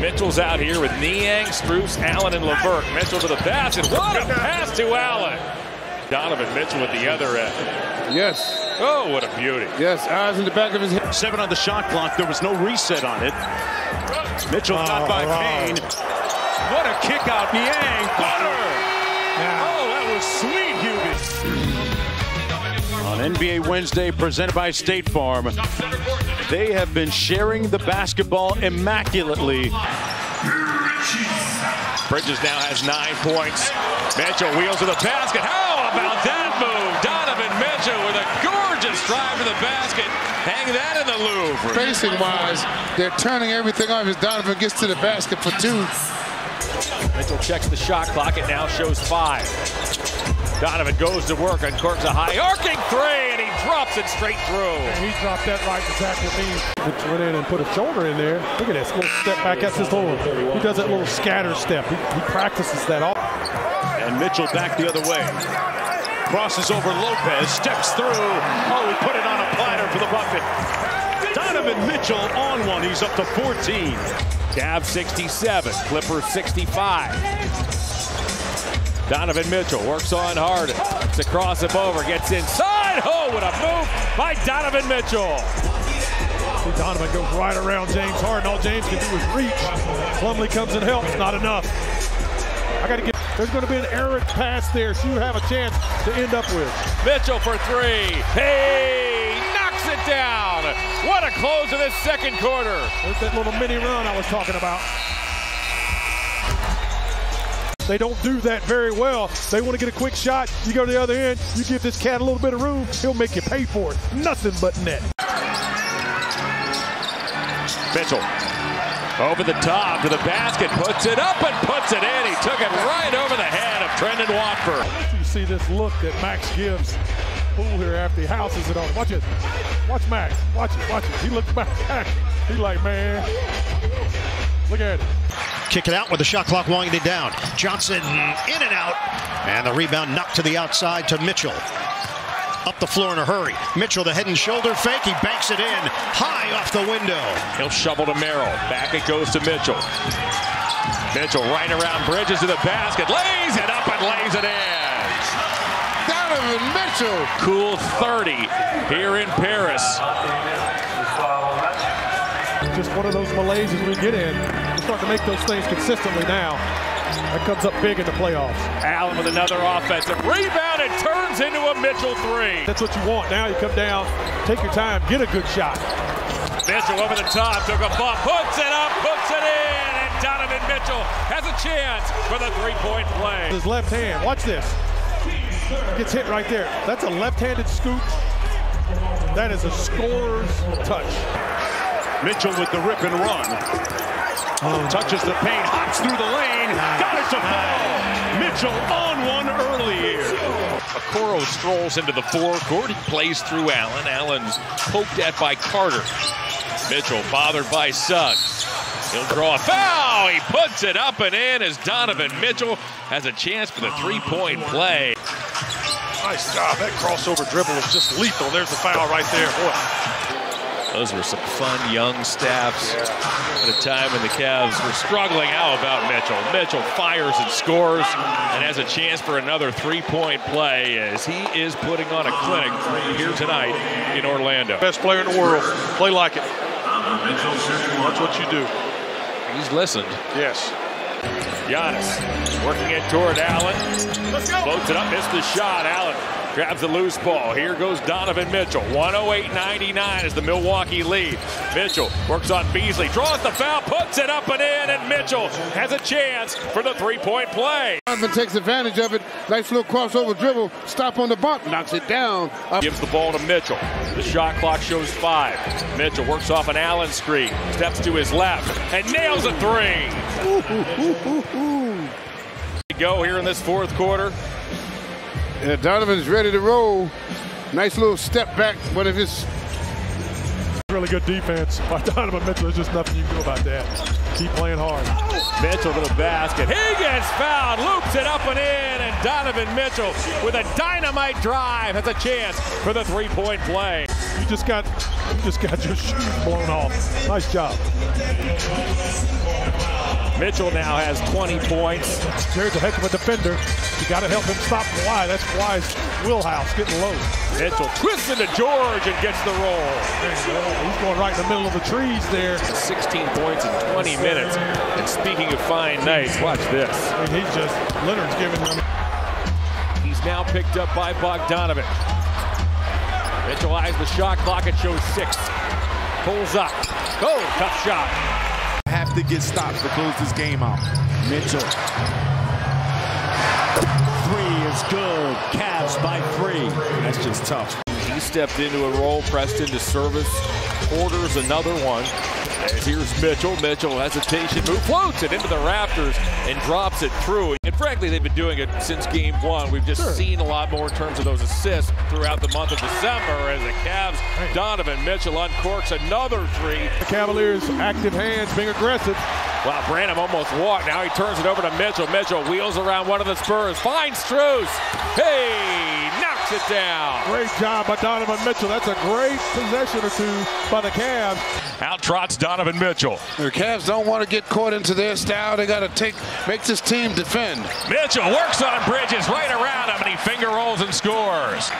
Mitchell's out here with Niang, Strus, Allen, and Levert. Mitchell to the basket. What a pass to Allen. Donovan Mitchell at the other end. Yes. Oh, what a beauty. Yes, eyes in the back of his head. Seven on the shot clock. There was no reset on it. Mitchell not by oh, Payne. What a kick out. Niang. Butter. Oh, that was sweet, Hubie. NBA Wednesday, presented by State Farm, they have been sharing the basketball immaculately. Bridges now has nine points. Mitchell wheels to the basket. How about that move? Donovan Mitchell with a gorgeous drive to the basket. Hang that in the Louvre. Spacing wise, they're turning everything off as Donovan gets to the basket for two. Mitchell checks the shot clock. It now shows five. Donovan goes to work and corks a high arcing three, and he drops it straight through. And he dropped that right exactly me. Which went in and put a shoulder in there. Look at this little step back. That's his little. He does that little scatter step. He, he practices that all. And Mitchell back the other way. Crosses over Lopez, steps through. Oh, he put it on a platter for the bucket. Donovan Mitchell on one. He's up to 14. Cavs 67, Clippers 65. Donovan Mitchell works on hard to cross him over, gets inside. Oh, what a move by Donovan Mitchell. See, Donovan goes right around James Harden. All James can do is reach. Plumlee comes and helps. Not enough. I got to get. There's going to be an errant pass there, so you have a chance to end up with. Mitchell for three. Hey, knocks it down. What a close to this second quarter. There's that little mini run I was talking about. They don't do that very well. They want to get a quick shot. You go to the other end. You give this cat a little bit of room. He'll make you pay for it. Nothing but net. Mitchell over the top to the basket, puts it up and puts it in. He took it right over the head of Trendon Watford. You see this look that Max gives Poole here after he houses it on. Watch it. Watch Max. Watch it. Watch it. He looks back. He's like, man. Look at it. Kick it out with the shot clock winding down. Johnson in and out. And the rebound knocked to the outside to Mitchell. Up the floor in a hurry. Mitchell, the head and shoulder fake. He banks it in high off the window. He'll shovel to Merrill. Back it goes to Mitchell. Mitchell right around Bridges to the basket. Lays it up and lays it in. Donovan Mitchell. Cool 30 here in Paris. Just one of those malaises we get in. We're starting to make those things consistently now. That comes up big in the playoffs. Allen with another offensive rebound. It turns into a Mitchell three. That's what you want. Now you come down, take your time, get a good shot. Mitchell over the top, took a bump, puts it up, puts it in, and Donovan Mitchell has a chance for the three-point play. His left hand, watch this. Gets hit right there. That's a left-handed scoop. That is a scorer's touch. Mitchell with the rip and run. Oh. Touches the paint, hops through the lane, got it to fall. Mitchell on one early here. Okoro strolls into the forecourt. He plays through Allen. Allen's poked at by Carter. Mitchell bothered by Suggs. He'll draw a foul. He puts it up and in as Donovan Mitchell has a chance for the three-point play. Nice job. That crossover dribble was just lethal. There's the foul right there. Boy. Those were some fun young staffs at a time when the Cavs were struggling. How about Mitchell? Mitchell fires and scores and has a chance for another three-point play as he is putting on a clinic here tonight in Orlando. Best player in the world. Play like it. That's what you do. He's listened. Yes. Giannis working it toward Allen. Floats it up, missed the shot. Allen grabs the loose ball. Here goes Donovan Mitchell. 108-99 is the Milwaukee lead. Mitchell works on Beasley, draws the foul, puts it up and in, and Mitchell has a chance for the three-point play. Donovan takes advantage of it. Nice little crossover dribble. Stop on the bump, knocks it down. Up. Gives the ball to Mitchell. The shot clock shows five. Mitchell works off an Allen screen, steps to his left, and nails a three. Ooh, ooh, ooh, Go here in this fourth quarter. Yeah, Donovan's ready to roll. Nice little step back. One of his really good defense by Donovan Mitchell. There's just nothing you can do about that. Keep playing hard. Mitchell to the basket. He gets fouled, loops it up and in, and Donovan Mitchell with a dynamite drive has a chance for the three-point play. You just got you just got your shoes blown off. Nice job. Mitchell now has 20 points. Jared's a heck of a defender. You got to help him stop Kawhi. That's Kawhi's wheelhouse, getting low. Mitchell twists into George and gets the roll. He's going right in the middle of the trees there. 16 points in 20 minutes. And speaking of fine nights, watch this. I mean, he's just, Leonard's giving him. He's now picked up by Bogdanovich. Mitchell eyes the shot clock. It shows six. Pulls up. Oh, tough shot. To get stops to close this game out. Mitchell. Three is good. Cavs by three. That's just tough. He stepped into a role, pressed into service. Orders another one. As here's Mitchell. Mitchell hesitation move, floats it into the rafters and drops it through. Frankly, they've been doing it since game one. We've just Sure. seen a lot more in terms of those assists throughout the month of December as the Cavs, Donovan Mitchell uncorks another three. The Cavaliers' active hands being aggressive. Wow, Branham almost walked. Now he turns it over to Mitchell. Mitchell wheels around one of the Spurs. Finds Strus. Hey, knocks it down. Great job by Donovan Mitchell. That's a great possession or two by the Cavs. Out trots Donovan Mitchell. The Cavs don't want to get caught into their style. They got to take make this team defend. Mitchell works on Bridges right around him, and he finger rolls and scores.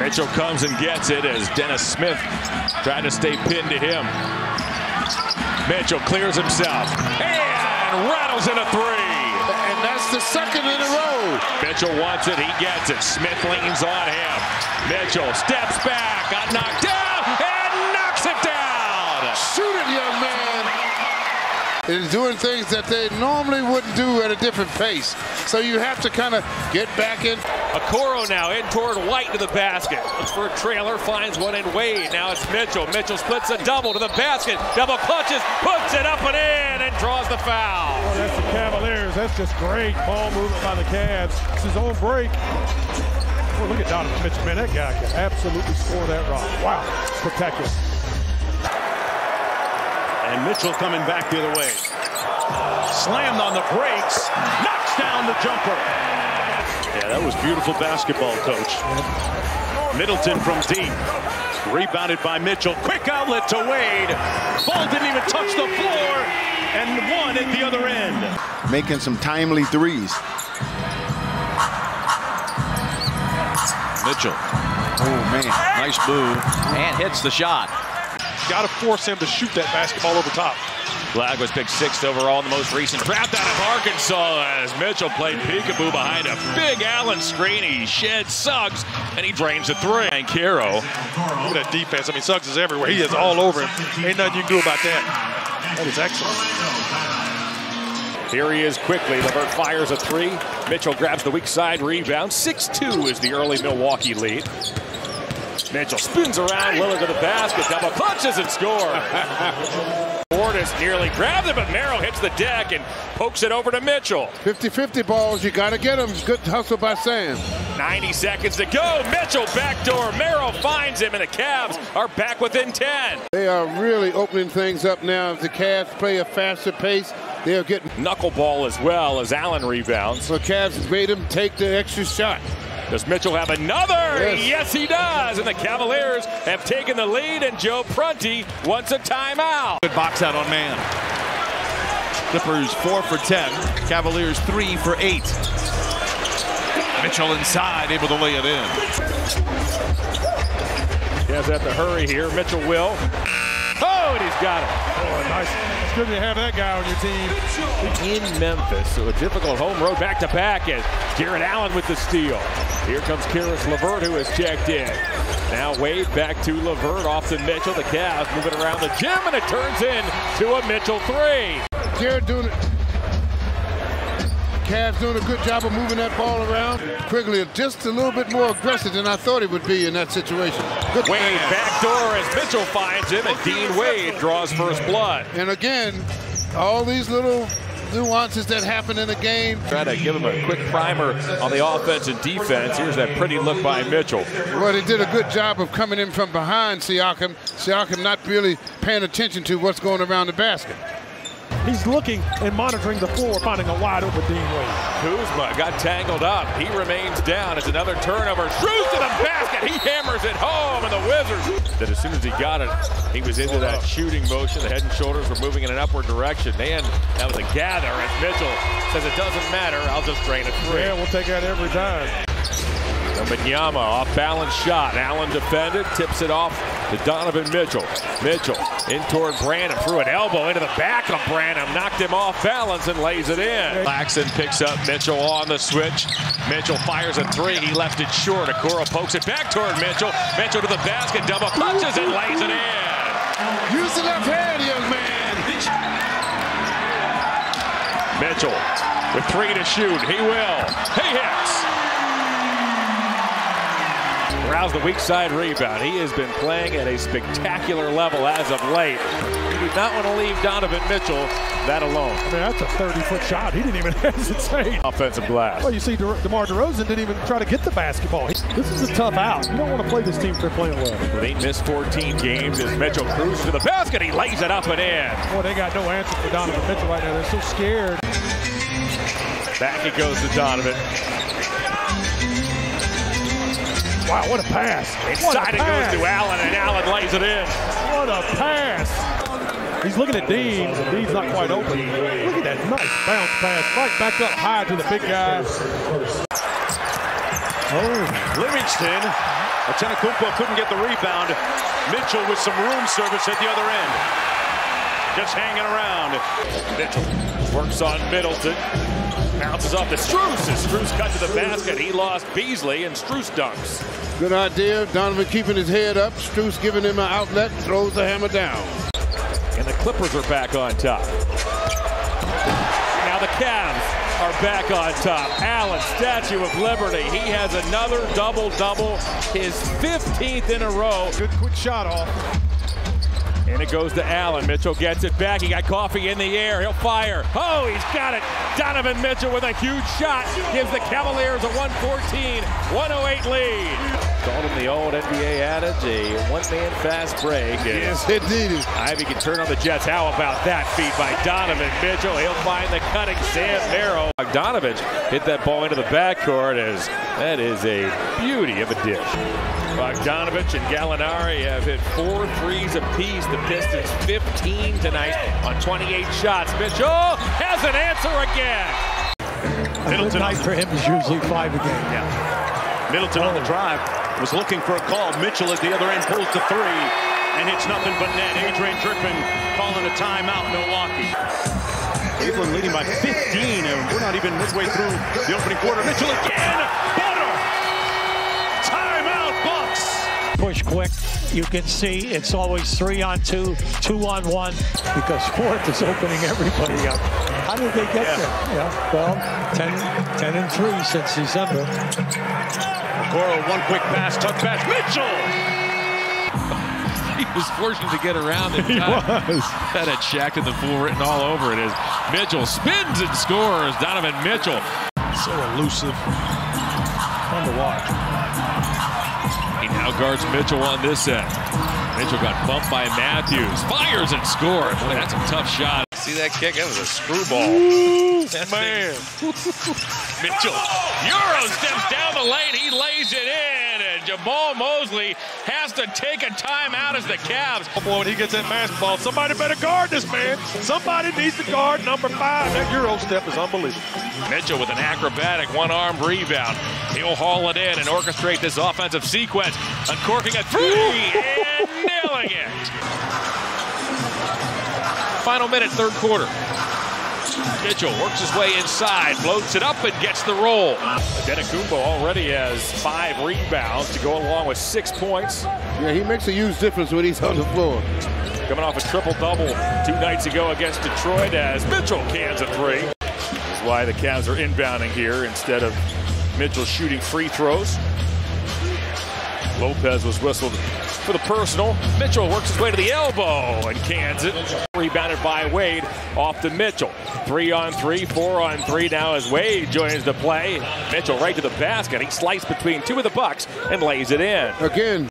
Mitchell comes and gets it as Dennis Smith tried to stay pinned to him. Mitchell clears himself and rattles in a three. That's the second in a row. Mitchell wants it, he gets it. Smith leans on him. Mitchell steps back, got knocked down, and knocks it down. Shoot it, young man. Is doing things that they normally wouldn't do at a different pace. So you have to kind of get back in. Okoro now in toward White to the basket. Looks for a trailer, finds one in Wade. Now it's Mitchell. Mitchell splits a double to the basket. Double clutches, puts it up and in, and draws the foul. Well, that's the Cavaliers. That's just great ball movement by the Cavs. It's his own break. Well, look at Donovan Mitchell, man. That guy can absolutely score that rock. Wow, spectacular. And Mitchell coming back the other way. Slammed on the brakes. Knocks down the jumper. Yeah, that was beautiful basketball, coach. Middleton from deep. Rebounded by Mitchell. Quick outlet to Wade. Ball didn't even touch the floor. And one at the other end. Making some timely threes. Mitchell, Oh, man. nice move, and hits the shot. Got to force him to shoot that basketball over top. Black was picked sixth overall in the most recent draft out of Arkansas as Mitchell played peekaboo behind a big Allen screen. He sheds Suggs, and he drains a three. And Kiro Look at that defense. I mean, Suggs is everywhere. He is all over him. Ain't nothing you can do about that. That is excellent. Here he is quickly. Levert fires a three. Mitchell grabs the weak side rebound. 6-2 is the early Milwaukee lead. Mitchell spins around Lillard to the basket. Double clutches and score. Portis nearly grabbed it, but Merrill hits the deck and pokes it over to Mitchell. 50-50 balls, you got to get them. Good hustle by Sam. 90 seconds to go. Mitchell backdoor. Merrill finds him, and the Cavs are back within 10. They are really opening things up now. If the Cavs play a faster pace, they'll get Knuckleball as well as Allen rebounds. so Cavs made him take the extra shot. Does Mitchell have another? Yes. Yes, he does. And the Cavaliers have taken the lead, and Joe Prunty wants a timeout. Good box out on man. Clippers four for 10. Cavaliers three for eight. Mitchell inside, able to lay it in. He has to hurry here. Mitchell will. And he's got it. Oh, nice. It's good to have that guy on your team. In Memphis, so a difficult home road back to back as Jarrett Allen with the steal. Here comes Caris Levert who has checked in. Now Wade back to Levert off to Mitchell. The Cavs moving around the gym and it turns in to a Mitchell three. Jarrett doing it. Cavs doing a good job of moving that ball around. Quigley just a little bit more aggressive than I thought he would be in that situation. Good Wade pass. backdoor as Mitchell finds him and Dean Wade draws first blood. And again, all these little nuances that happen in the game. Try to give him a quick primer on the offense and defense. Here's that pretty look by Mitchell. Well, they did a good job of coming in from behind Siakam. Siakam not really paying attention to what's going around the basket. He's looking and monitoring the floor, finding a wide open Dean Wade. Kuzma got tangled up. He remains down. It's another turnover. Strus to the basket. He hammers it home, and the Wizards. That as soon as he got it, he was into that shooting motion. The head and shoulders were moving in an upward direction. And that was a gather as Mitchell says it doesn't matter. I'll just drain a three. Yeah, we'll take that every time. Wembanyama off balance shot. Allen defended, tips it off to Donovan Mitchell. Mitchell in toward Branham, threw an elbow into the back of Branham, knocked him off balance and lays it in. Claxton picks up Mitchell on the switch. Mitchell fires a three. He left it short. Okoro pokes it back toward Mitchell. Mitchell to the basket, double clutches and lays it in. Use the left hand, young man. Mitchell with three to shoot. He will. He hits. Rouse the weak side rebound. He has been playing at a spectacular level as of late. You do not want to leave Donovan Mitchell that alone. I mean, that's a 30-foot shot. He didn't even hesitate. Offensive glass. Well, you see, De- DeMar DeRozan didn't even try to get the basketball. This is a tough out. You don't want to play this team if they're playing well. They missed 14 games as Mitchell cruises to the basket. He lays it up and in. Boy, they got no answer for Donovan Mitchell right now. They're so scared. Back it goes to Donovan. Wow, what a pass. What a Inside it goes to Allen, and Allen lays it in. What a pass. He's looking at Dean, and Dean's not quite open. Look at that nice bounce pass. Right back up high to the big guy. Oh, Livingston. Antetokounmpo couldn't get the rebound. Mitchell with some room service at the other end. Just hanging around. Mitchell works on Middleton. Bounces off to Strus as Strus cut to the basket. He lost Beasley and Strus dunks. Good idea. Donovan keeping his head up. Strus giving him an outlet. Throws the hammer down. And the Clippers are back on top. Now the Cavs are back on top. Allen, Statue of Liberty. He has another double-double, his 15th in a row. Good quick shot off. And it goes to Allen. Mitchell gets it back. He got coffee in the air. He'll fire. Oh, he's got it. Donovan Mitchell with a huge shot gives the Cavaliers a 114, 108 lead. Called him the old NBA adage, a one-man fast break. Yes, indeed. Ivey can turn on the Jets. How about that feed by Donovan Mitchell? He'll find the cutting Sam Merrill. Bogdanovich hit that ball into the backcourt as that is a beauty of a dish. Bogdanovich and Gallinari have hit four threes apiece. The Pistons 15 tonight on 28 shots. Mitchell oh, has an answer again. Middleton. night for him is usually five a game. Yeah. Middleton on the oh. drive was looking for a call. Mitchell at the other end pulls the three and hits nothing but net. Adrian Griffin calling a timeout, Milwaukee. Cleveland leading by 15, and we're not even midway through the opening quarter. Mitchell again. Butter. Push quick. You can see it's always three on two, two on one, because fourth is opening everybody up. How did they get Yeah. there? Yeah, well, 10, 10 and three since December. Goro, one quick pass, tuck pass. Mitchell. He was fortunate to get around in time. That had Shaqtin' a Fool written all over it as Mitchell spins and scores. Donovan Mitchell. So elusive. Fun to watch. He now guards Mitchell on this end. Mitchell got bumped by Matthews. Fires and scores. Boy, that's a tough shot. See that kick? That was a screwball. man. Mitchell. Euro steps down the lane. He lays it in. And Jamahl Mosley has to take a timeout as the Cavs. Boy, when he gets that basketball, somebody better guard this man. Somebody needs to guard number five. That Euro step is unbelievable. Mitchell with an acrobatic one-arm rebound. He'll haul it in and orchestrate this offensive sequence. Uncorking a three and nailing it. Final minute, third quarter. Mitchell works his way inside, floats it up, and gets the roll. Antetokounmpo already has five rebounds to go along with six points. Yeah, he makes a huge difference when he's on the floor. Coming off a triple-double two nights ago against Detroit as Mitchell cans a three. This is why the Cavs are inbounding here instead of Mitchell shooting free throws. Lopez was whistled for the personal. Mitchell works his way to the elbow and cans it. Rebounded by Wade off to Mitchell. Three on three, four on three now as Wade joins the play. Mitchell right to the basket. He sliced between two of the Bucks and lays it in. Again,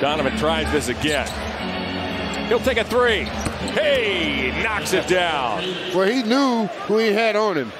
Donovan tries this again. He'll take a three. Hey, knocks it down. Well, he knew who he had on him.